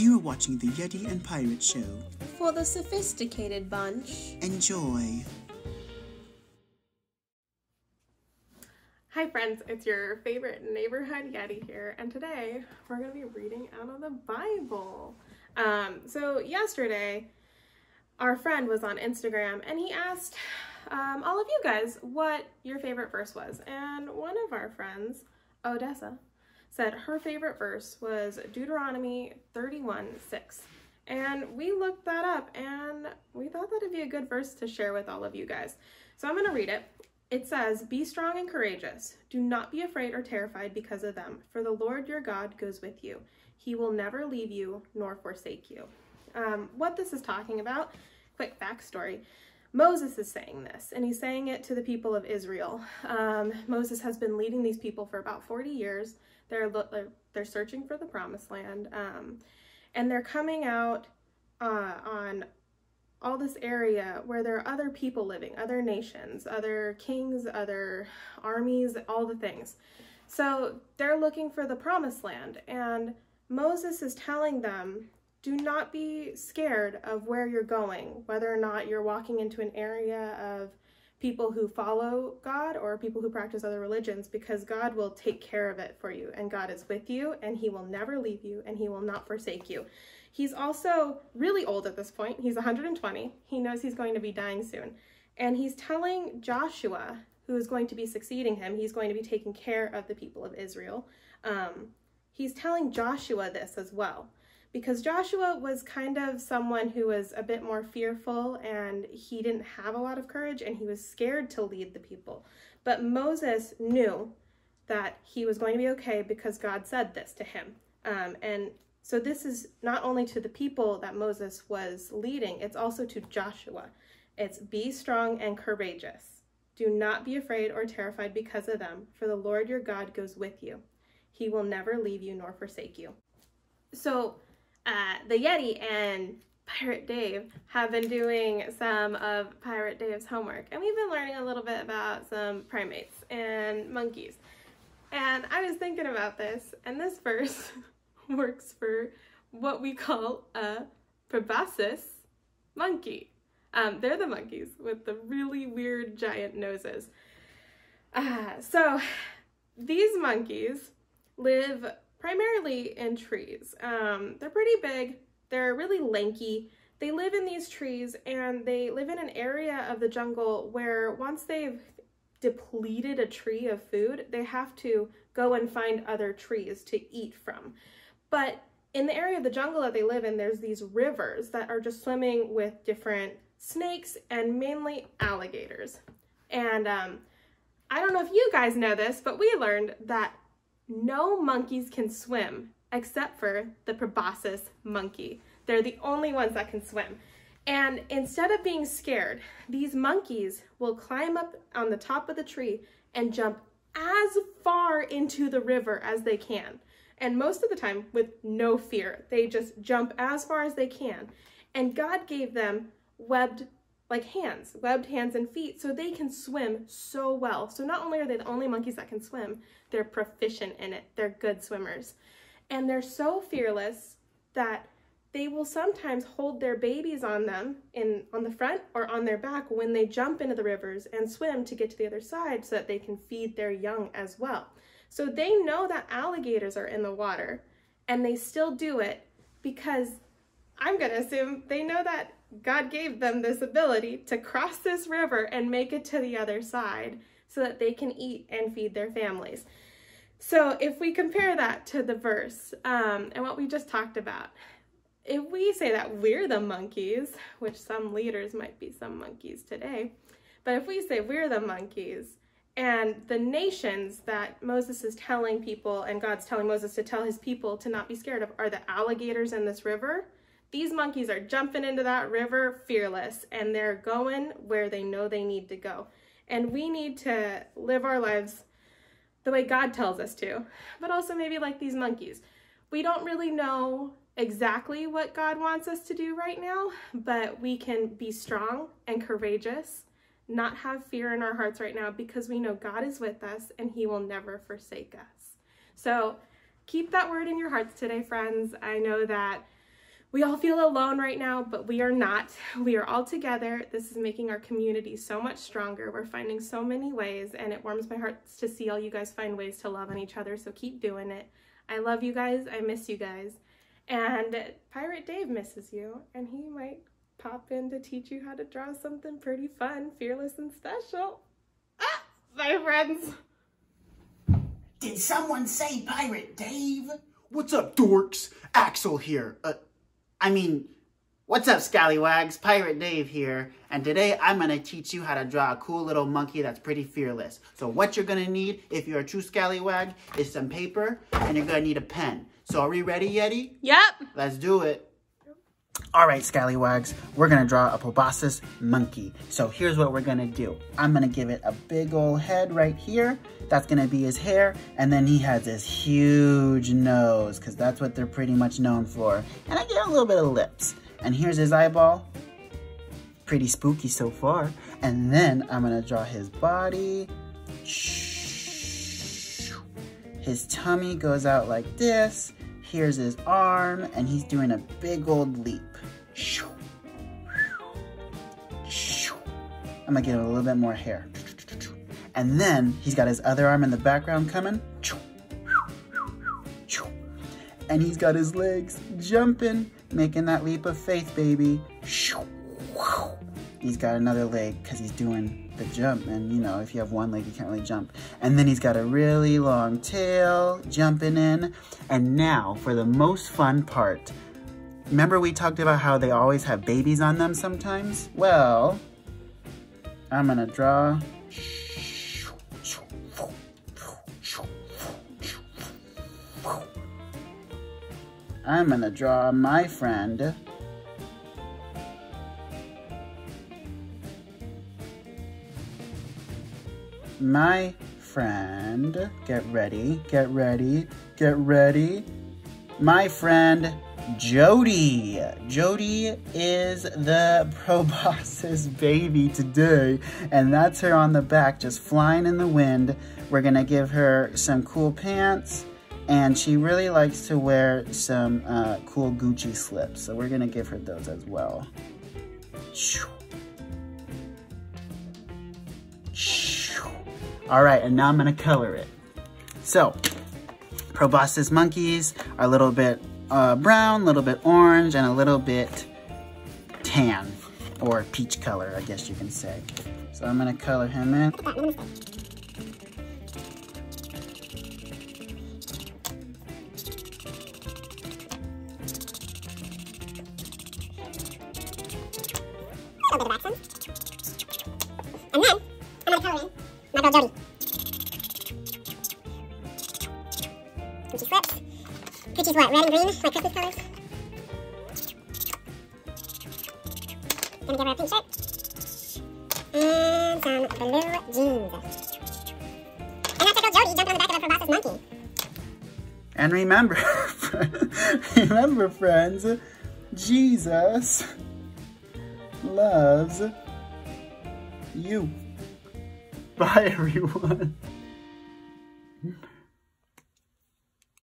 You are watching the Yeti and Pirate Show. For the sophisticated bunch. Enjoy. Hi friends, it's your favorite neighborhood Yeti here, and today we're going to be reading out of the Bible. Um, so yesterday, our friend was on Instagram and he asked um, all of you guys what your favorite verse was, and one of our friends, Odessa, said her favorite verse was Deuteronomy 31 6. And we looked that up and we thought that'd be a good verse to share with all of you guys. So I'm going to read it. It says, Be strong and courageous. Do not be afraid or terrified because of them, for the Lord your God goes with you. He will never leave you nor forsake you. Um, what this is talking about, quick backstory. Moses is saying this, and he's saying it to the people of Israel. Um, Moses has been leading these people for about 40 years. They're, they're, they're searching for the promised land, um, and they're coming out uh, on all this area where there are other people living, other nations, other kings, other armies, all the things. So they're looking for the promised land, and Moses is telling them, do not be scared of where you're going, whether or not you're walking into an area of people who follow God or people who practice other religions, because God will take care of it for you, and God is with you, and He will never leave you, and He will not forsake you. He's also really old at this point. He's 120. He knows he's going to be dying soon. And he's telling Joshua, who is going to be succeeding him, he's going to be taking care of the people of Israel. Um, he's telling Joshua this as well. Because Joshua was kind of someone who was a bit more fearful and he didn't have a lot of courage and he was scared to lead the people. But Moses knew that he was going to be okay because God said this to him. Um, and so this is not only to the people that Moses was leading, it's also to Joshua. It's be strong and courageous. Do not be afraid or terrified because of them, for the Lord your God goes with you. He will never leave you nor forsake you. So uh, the Yeti and Pirate Dave have been doing some of Pirate Dave's homework, and we've been learning a little bit about some primates and monkeys. And I was thinking about this, and this verse works for what we call a proboscis monkey. Um, they're the monkeys with the really weird giant noses. Uh, so these monkeys live primarily in trees. Um, they're pretty big, they're really lanky. They live in these trees and they live in an area of the jungle where once they've depleted a tree of food, they have to go and find other trees to eat from. But in the area of the jungle that they live in, there's these rivers that are just swimming with different snakes and mainly alligators. And um, I don't know if you guys know this, but we learned that no monkeys can swim except for the proboscis monkey. They're the only ones that can swim. And instead of being scared, these monkeys will climb up on the top of the tree and jump as far into the river as they can. And most of the time with no fear. They just jump as far as they can. And God gave them webbed like hands, webbed hands and feet, so they can swim so well. So not only are they the only monkeys that can swim, they're proficient in it. They're good swimmers. And they're so fearless that they will sometimes hold their babies on them in on the front or on their back when they jump into the rivers and swim to get to the other side so that they can feed their young as well. So they know that alligators are in the water and they still do it because I'm going to assume they know that God gave them this ability to cross this river and make it to the other side so that they can eat and feed their families. So if we compare that to the verse um, and what we just talked about, if we say that we're the monkeys, which some leaders might be some monkeys today, but if we say we're the monkeys, and the nations that Moses is telling people and God's telling Moses to tell his people to not be scared of are the alligators in this river, these monkeys are jumping into that river fearless and they're going where they know they need to go. And we need to live our lives the way God tells us to, but also maybe like these monkeys. We don't really know exactly what God wants us to do right now, but we can be strong and courageous, not have fear in our hearts right now because we know God is with us and he will never forsake us. So keep that word in your hearts today, friends. I know that we all feel alone right now, but we are not. We are all together. This is making our community so much stronger. We're finding so many ways, and it warms my heart to see all you guys find ways to love on each other. So keep doing it. I love you guys. I miss you guys. And Pirate Dave misses you, and he might pop in to teach you how to draw something pretty fun, fearless, and special. Ah, bye, friends. Did someone say Pirate Dave? What's up, dorks? Axel here. Uh, I mean, what's up, scallywags? Pirate Dave here. And today I'm going to teach you how to draw a cool little monkey that's pretty fearless. So what you're going to need, if you're a true scallywag, is some paper and you're going to need a pen. So are we ready, Yeti? Yep. Let's do it. All right, scallywags, we're gonna draw a proboscis monkey. So here's what we're gonna do. I'm gonna give it a big old head right here. That's gonna be his hair. And then he has this huge nose, because that's what they're pretty much known for. And I get a little bit of lips. And here's his eyeball. Pretty spooky so far. And then I'm gonna draw his body. His tummy goes out like this. Here's his arm, and he's doing a big old leap. I'm gonna him a little bit more hair. And then he's got his other arm in the background coming. And he's got his legs jumping, making that leap of faith, baby. He's got another leg because he's doing the jump. And you know, if you have one leg, you can't really jump. And then he's got a really long tail jumping in. And now for the most fun part. Remember we talked about how they always have babies on them sometimes? Well, I'm gonna draw I'm gonna draw my friend my friend, get ready, get ready, get ready, my friend Jody. Jody is the proboscis baby today, and that's her on the back just flying in the wind. We're gonna give her some cool pants, and she really likes to wear some uh, cool Gucci slips, so we're gonna give her those as well. All right, and now I'm gonna color it. So, proboscis monkeys are a little bit uh, brown, a little bit orange, and a little bit tan, or peach color, I guess you can say. So I'm gonna color him in. Gucci slips. Gucci's what, red and green, like Christmas colors? Gonna give her a pink shirt. And some blue jeans. And remember, remember friends, Jesus loves you. Bye everyone.